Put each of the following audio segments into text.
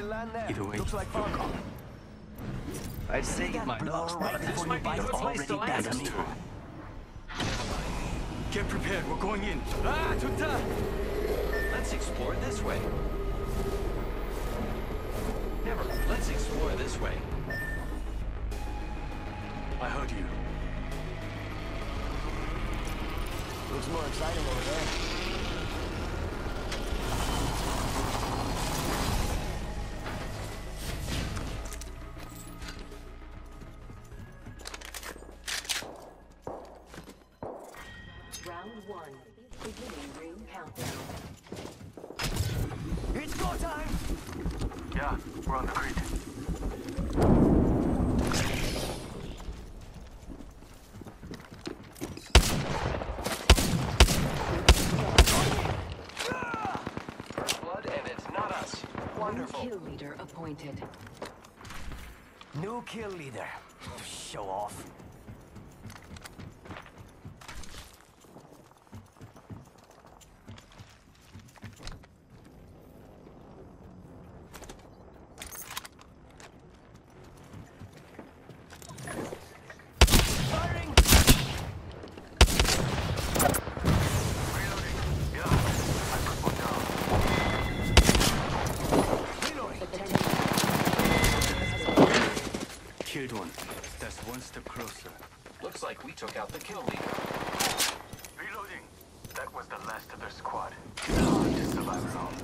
should land there. Either way, Looks like Farcon. I see. That My blow looks right this might be a place already to land. damaged. Get prepared. We're going in. Ah, 좋다. Let's explore this way. Never. Let's explore this way. I heard you. Looks more exciting over there. Beginning ring countdown. It's go time! Yeah, we're on the grid. First blood, and it's not us. Wonderful. Kill leader appointed. New kill leader. Show off. Killed one. That's one step closer. Looks like we took out the kill leader. Reloading. That was the last of their squad. Hard to survive alone.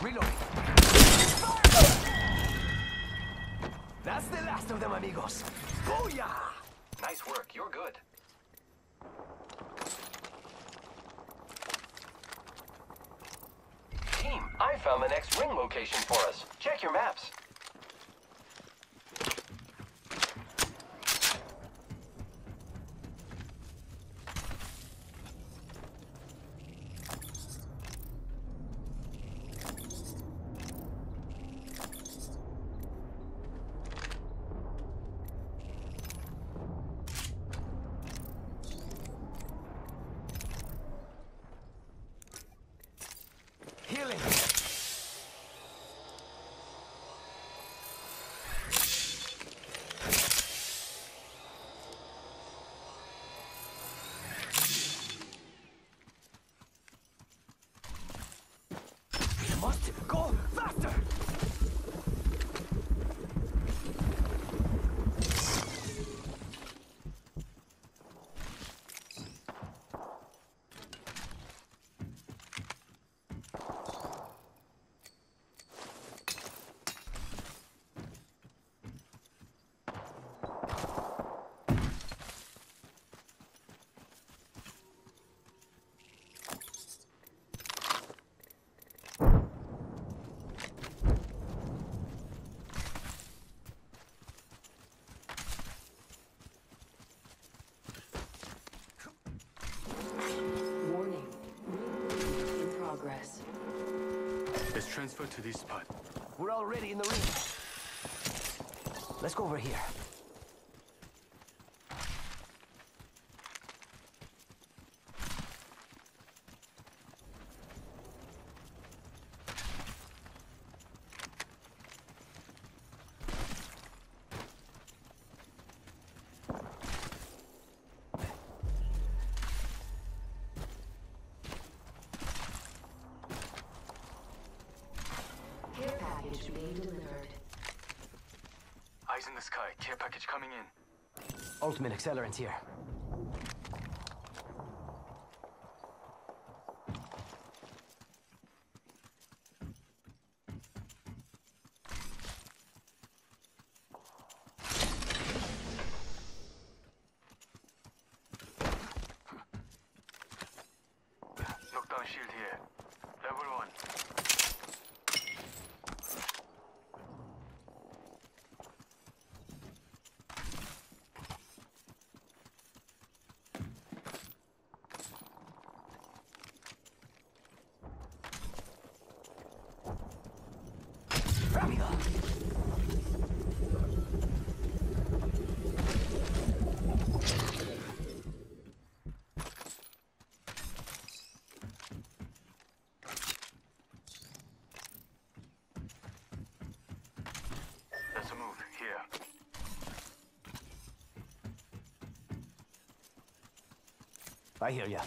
Reloading. That's the last of them, amigos. Booyah! Nice work. You're good. Team, I found the next ring location for us. Check your maps. Go faster. Warning. Ring in progress. Let's transfer to this spot. We're already in the ring. Let's go over here. Care package being delivered. Eyes in the sky. Care package coming in. Ultimate accelerant here. Knockdown shield here. Level one. I hear ya.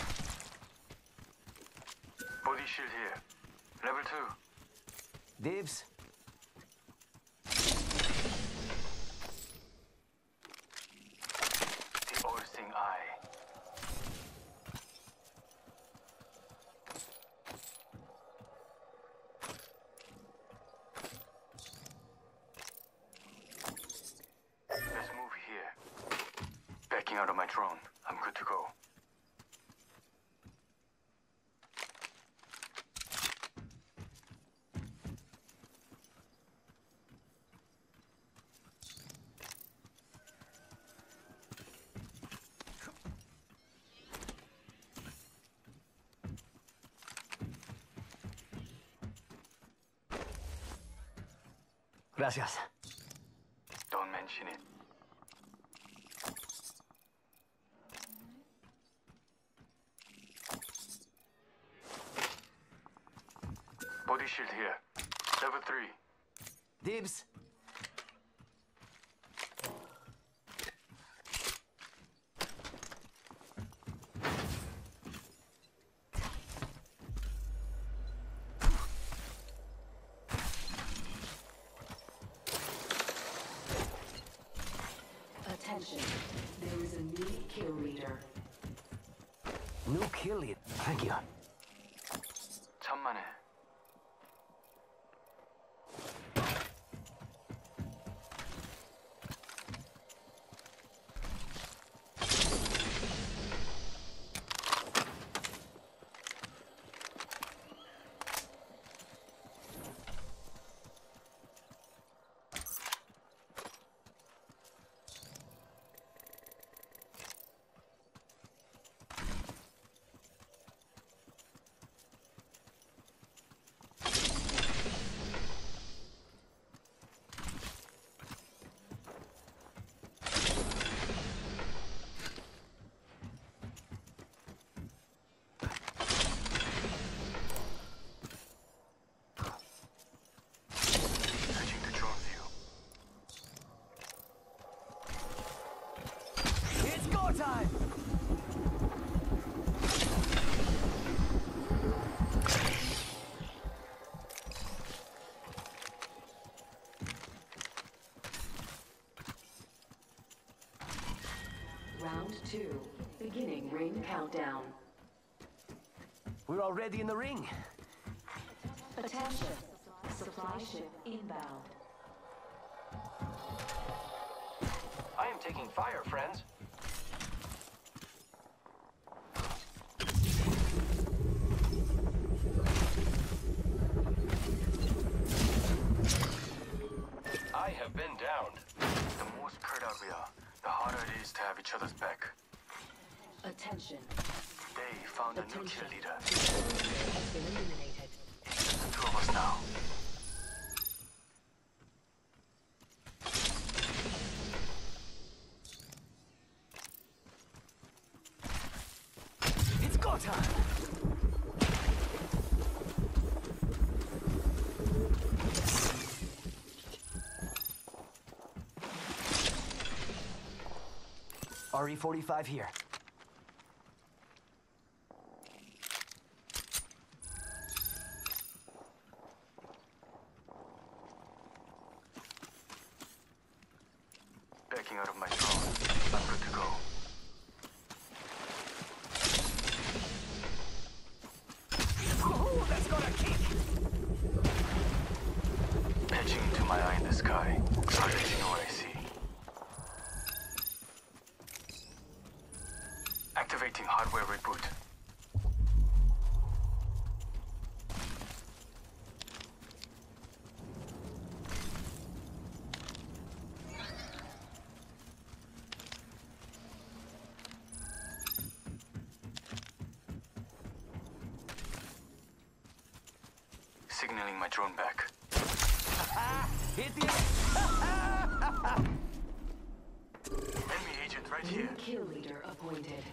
Body shield here. Level 2. Dibs. The all-seeing eye. Let's move here. Backing out of my drone. I'm good to go. Gracias. Don't mention it. Body shield here. Level 3. Dibs. Attention. There is a new kill leader. New kill lead. Thank you. Two. Beginning ring countdown. We're already in the ring. Attention. Supply ship inbound. I am taking fire, friends. I have been downed. The more spread out we are, the harder it is to have each other's back. Attention. They found a new kill leader. The kill leader has been eliminated. It's just the two of us now. It's go time! RE45 here. Backing out of my drone. I'm good to go. Oh, kick! Patching into my eye in the sky let you know what I see. Activating hardware reboot. Signaling my drone back. Enemy agent right New here. kill leader appointed.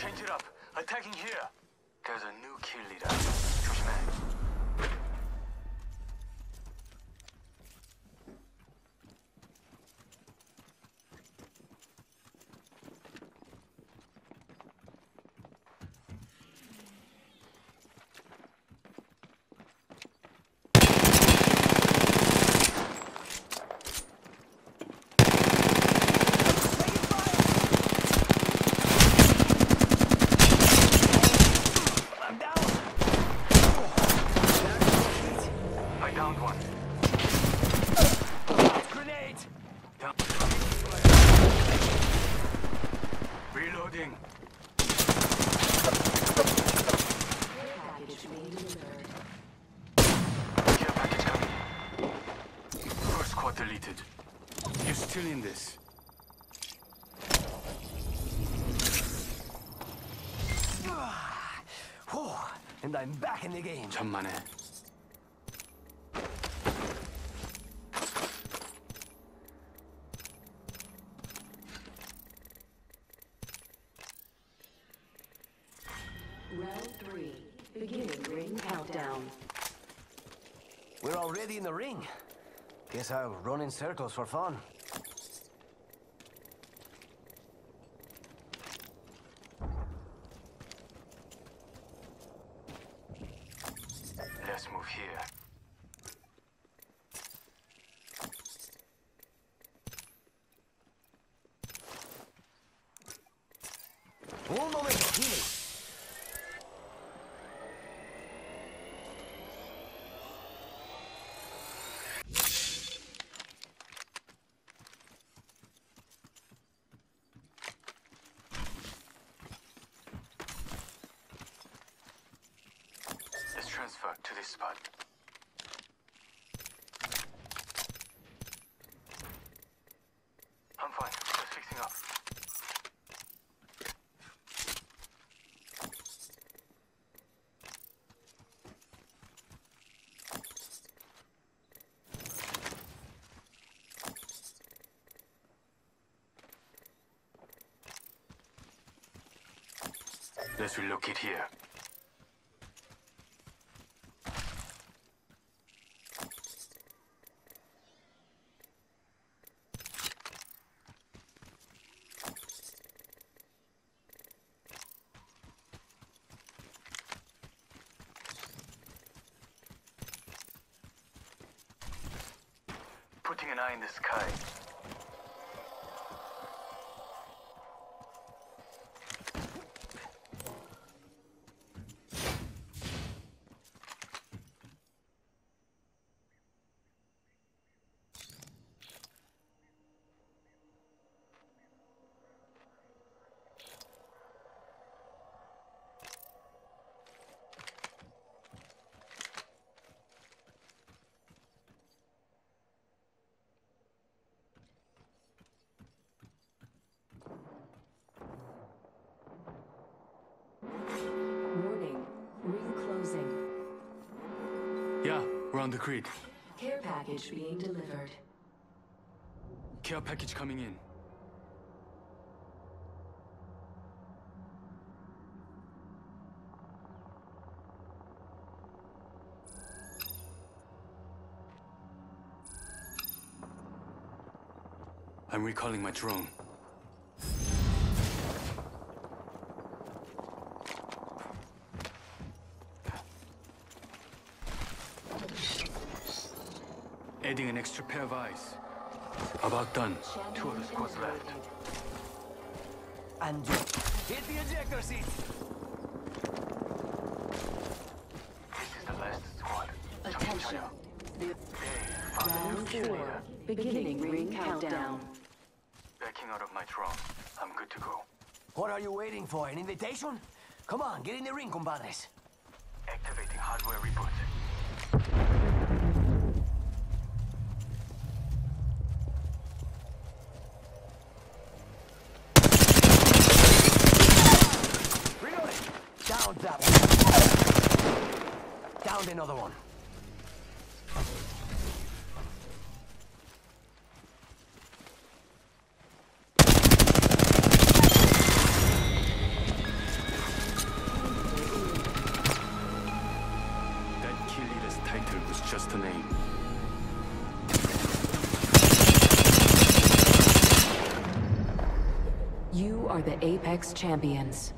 Change it up. Attacking here. I'm back in the game. 천만에. Round three. Beginning ring countdown. We're already in the ring. Guess I'll run in circles for fun. Transfer to this spot. I'm fine. Just fixing up. Let's relocate here. Putting an eye in the sky. Warning. Ring closing. Yeah, we're on the grid. Care package being delivered. Care package coming in. I'm recalling my drone. Adding an extra pair of eyes. About done. Two of the squads left. And jump. Hit the ejector seat. This is the last squad. Attention. Hey, found a new Round kill four. Beginning ring countdown. Backing out of my drone. I'm good to go. What are you waiting for? An invitation? Come on, get in the ring, compadres. Activating hardware reboot. Reloading. Down that one. Down another one. That kill leader's title was just a name. You are the Apex Champions.